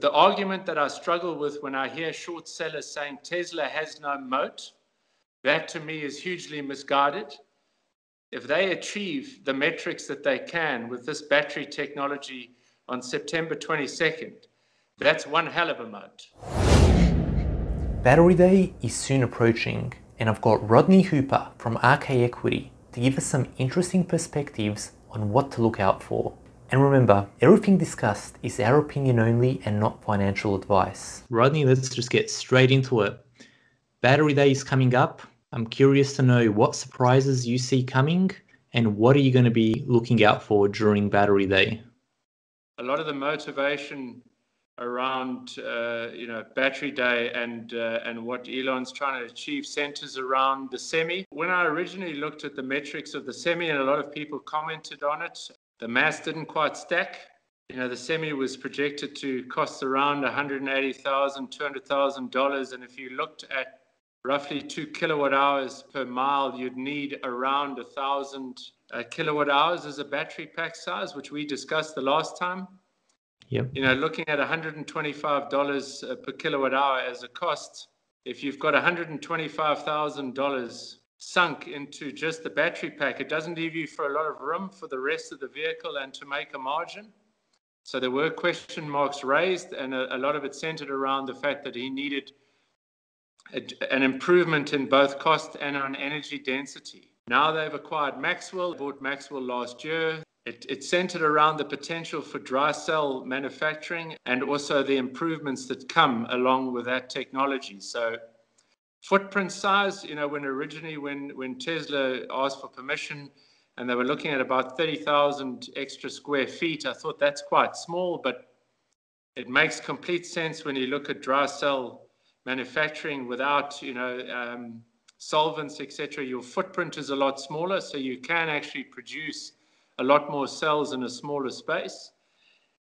The argument that I struggle with when I hear short sellers saying Tesla has no moat, that to me is hugely misguided. If they achieve the metrics that they can with this battery technology on September 22nd, that's one hell of a moat. Battery Day is soon approaching, and I've got Rodney Hooper from RK Equity to give us some interesting perspectives on what to look out for. And remember, everything discussed is our opinion only and not financial advice. Rodney, let's just get straight into it. Battery Day is coming up. I'm curious to know what surprises you see coming and what are you going to be looking out for during Battery Day? A lot of the motivation around uh, you know battery day and uh, and what Elon's trying to achieve centers around the semi. When I originally looked at the metrics of the semi, and a lot of people commented on it, the mass didn't quite stack. You know, the semi was projected to cost around $180,000, $200,000. And if you looked at roughly two kilowatt hours per mile, you'd need around a thousand uh, kilowatt hours as a battery pack size, which we discussed the last time. Yep. You know, looking at $125 uh, per kilowatt hour as a cost, if you've got $125,000 sunk into just the battery pack, it doesn't leave you for a lot of room for the rest of the vehicle and to make a margin. So there were question marks raised, and a, a lot of it centered around the fact that he needed a, an improvement in both cost and on energy density. Now they've acquired Maxwell, bought Maxwell last year. It, it centered around the potential for dry cell manufacturing and also the improvements that come along with that technology. So footprint size, you know, when originally when when Tesla asked for permission and they were looking at about 30,000 extra square feet, I thought that's quite small, but it makes complete sense when you look at dry cell manufacturing without, you know, um, solvents, etc. Your footprint is a lot smaller, so you can actually produce a lot more cells in a smaller space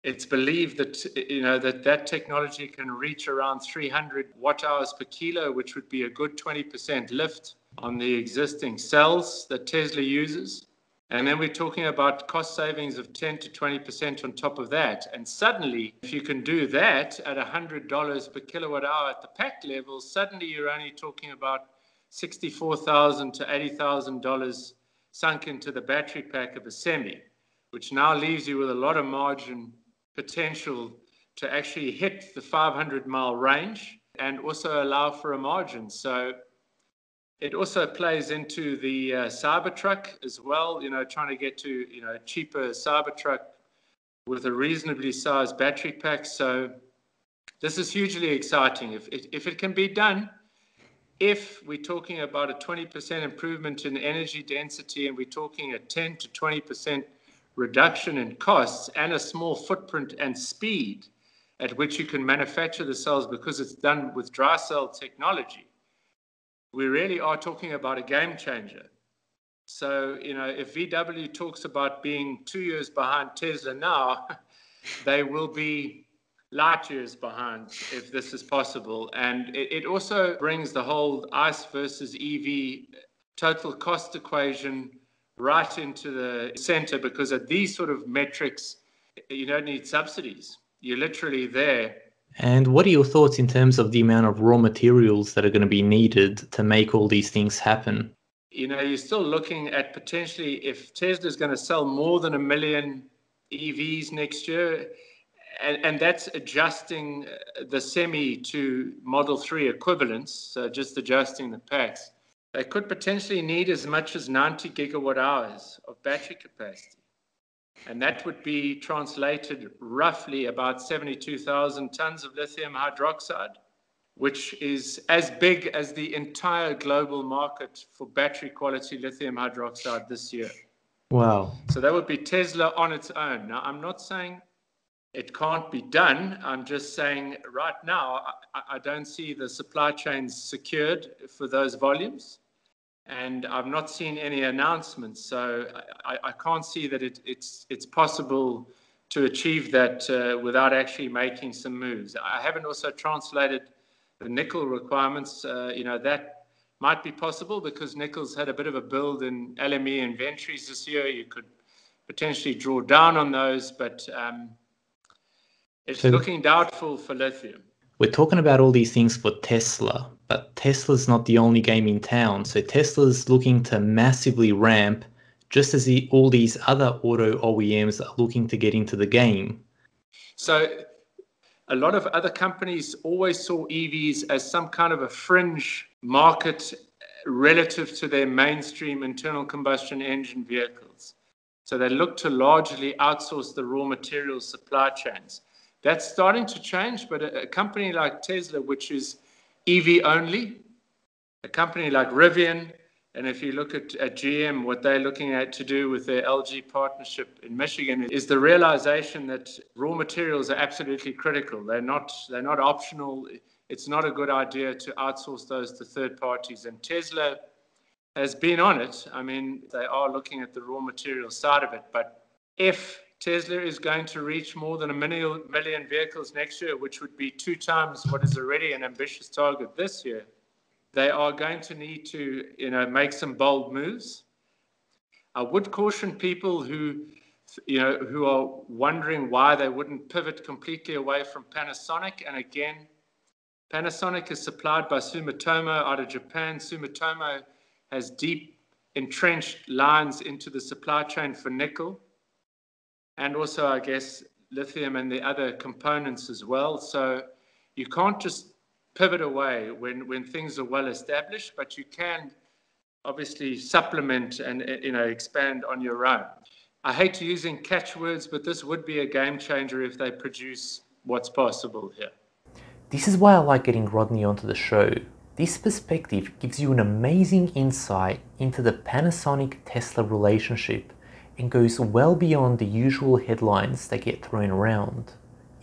it's believed that you know that that technology can reach around 300 watt hours per kilo, which would be a good 20% lift on the existing cells that Tesla uses. And then we're talking about cost savings of 10 to 20% on top of that. And suddenly, if you can do that at $100 per kilowatt hour at the pack level, suddenly you're only talking about 64,000 to $80,000 sunk into the battery pack of a semi, which now leaves you with a lot of margin potential to actually hit the 500 mile range and also allow for a margin. So it also plays into the uh, Cybertruck as well, you know, trying to get to, you know, cheaper Cybertruck with a reasonably sized battery pack. So this is hugely exciting. If, if, if it can be done, if we're talking about a 20% improvement in energy density and we're talking a 10 to 20% reduction in costs and a small footprint and speed at which you can manufacture the cells because it's done with dry cell technology, we really are talking about a game changer. So, you know, if VW talks about being two years behind Tesla now, they will be light years behind if this is possible. And it, it also brings the whole ICE versus EV total cost equation right into the center because at these sort of metrics, you don't need subsidies. You're literally there. And what are your thoughts in terms of the amount of raw materials that are going to be needed to make all these things happen? You know, you're still looking at potentially if Tesla is going to sell more than a million EVs next year, and, and that's adjusting uh, the semi to Model 3 equivalents, so just adjusting the packs they could potentially need as much as 90 gigawatt hours of battery capacity. And that would be translated roughly about 72,000 tons of lithium hydroxide, which is as big as the entire global market for battery quality lithium hydroxide this year. Wow. So that would be Tesla on its own. Now, I'm not saying it can't be done. I'm just saying right now, I, I, don't see the supply chains secured for those volumes. And I've not seen any announcements. So I, I can't see that it, it's, it's possible to achieve that uh, without actually making some moves. I haven't also translated the nickel requirements. Uh, you know, that might be possible because nickel's had a bit of a build in LME inventories this year. You could potentially draw down on those, but um, It's so looking doubtful for lithium. We're talking about all these things for Tesla, but Tesla's not the only game in town. So Tesla's looking to massively ramp, just as the, all these other auto OEMs are looking to get into the game. So a lot of other companies always saw EVs as some kind of a fringe market relative to their mainstream internal combustion engine vehicles. So they look to largely outsource the raw materials supply chains. That's starting to change, but a, a company like Tesla, which is EV only, a company like Rivian, and if you look at, at GM, what they're looking at to do with their LG partnership in Michigan is the realization that raw materials are absolutely critical. They're not, they're not optional. It's not a good idea to outsource those to third parties. And Tesla has been on it. I mean, they are looking at the raw material side of it. But if Tesla is going to reach more than a million, vehicles next year, which would be two times what is already an ambitious target this year, they are going to need to, you know, make some bold moves. I would caution people who, you know, who are wondering why they wouldn't pivot completely away from Panasonic. And again, Panasonic is supplied by Sumitomo out of Japan. Sumitomo has deep entrenched lines into the supply chain for nickel and also, I guess, lithium and the other components as well. So you can't just pivot away when, when things are well established, but you can obviously supplement and eh, you know expand on your own. I hate using catchwords, but this would be a game changer if they produce what's possible here. This is why I like getting Rodney onto the show. This perspective gives you an amazing insight into the Panasonic Tesla relationship and goes well beyond the usual headlines that get thrown around.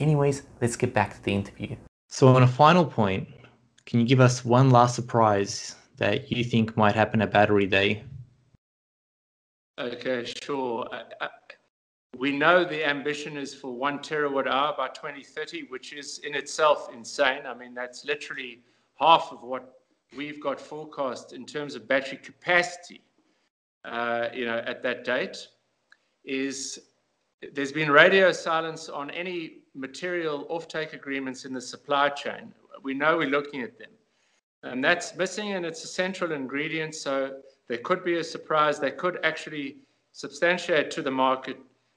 Anyways, let's get back to the interview. So, on a final point, can you give us one last surprise that you think might happen at Battery Day? Okay, sure. we know the ambition is for one terawatt hour by 2030, which is in itself insane. I mean, that's literally half of what we've got forecast in terms of battery capacity, uh, you know, at that date. Is there's been radio silence on any material offtake agreements in the supply chain. We know we're looking at them. And that's missing, and it's a central ingredient. So there could be a surprise. They could actually substantiate to the market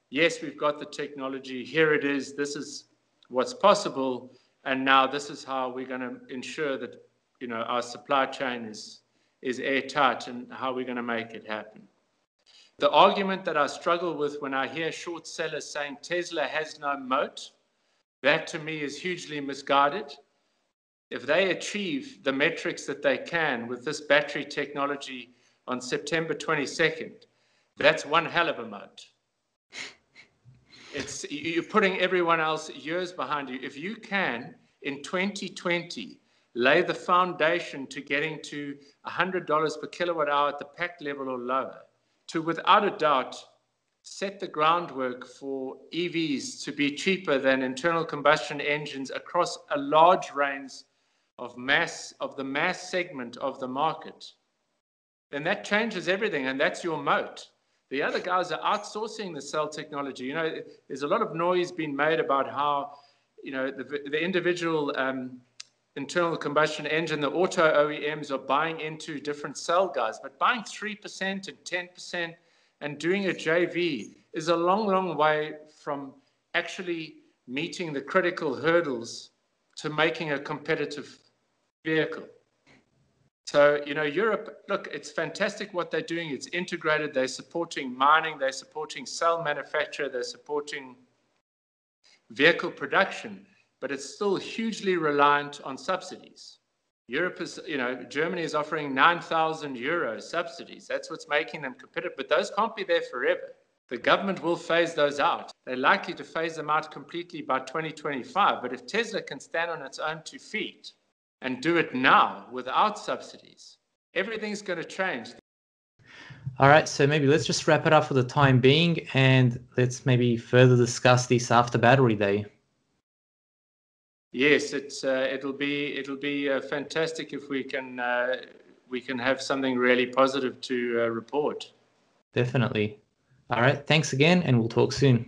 yes, we've got the technology. Here it is. This is what's possible. And now this is how we're going to ensure that you know our supply chain is is airtight and how we're going to make it happen. The argument that I struggle with when I hear short sellers saying Tesla has no moat, that to me is hugely misguided. If they achieve the metrics that they can with this battery technology on September 22nd, that's one hell of a moat. It's, you're putting everyone else years behind you. If you can, in 2020, lay the foundation to getting to $100 per kilowatt hour at the pack level or lower, to without a doubt set the groundwork for EVs to be cheaper than internal combustion engines across a large range of mass of the mass segment of the market, then that changes everything, and that's your moat. The other guys are outsourcing the cell technology. You know, there's a lot of noise being made about how, you know, the, the individual um, internal combustion engine, the auto OEMs are buying into different cell guys, but buying 3% and 10% and doing a JV is a long, long way from actually meeting the critical hurdles to making a competitive vehicle. So, you know, Europe, look, it's fantastic what they're doing. It's integrated. They're supporting mining, they're supporting cell manufacture, they're supporting vehicle production but it's still hugely reliant on subsidies. Europe is, you know, Germany is offering 9,000 euro subsidies. That's what's making them competitive, but those can't be there forever. The government will phase those out. They're likely to phase them out completely by 2025. But if Tesla can stand on its own two feet and do it now without subsidies, everything's going to change. All right, so maybe let's just wrap it up for the time being and let's maybe further discuss this after Battery Day. Yes, it's uh, it'll be it'll be uh, fantastic if we can uh, we can have something really positive to uh, report. Definitely. All right. Thanks again, and we'll talk soon.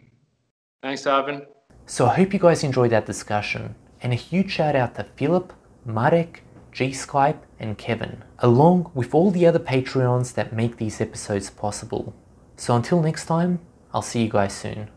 Thanks, Ivan. So I hope you guys enjoyed that discussion, and a huge shout out to Philip, Marek, G-Skype, and Kevin, along with all the other Patreons that make these episodes possible. So until next time, I'll see you guys soon.